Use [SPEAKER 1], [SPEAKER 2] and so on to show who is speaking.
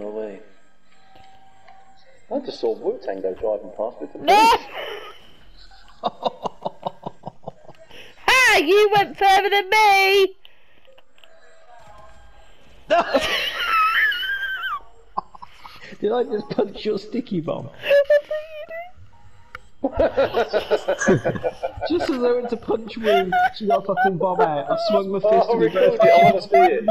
[SPEAKER 1] goodness me. I just saw Woo Tang go driving past with the
[SPEAKER 2] police. ha! Ah, you went further than me!
[SPEAKER 3] Did I just punch your sticky bomb? Just as I went to punch Woo, she got a fucking bomb out. I swung my fist
[SPEAKER 1] Oh,
[SPEAKER 3] and we
[SPEAKER 1] record it, I want to see it.